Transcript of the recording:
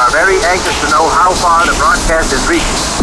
are very anxious to know how far the broadcast is reaching.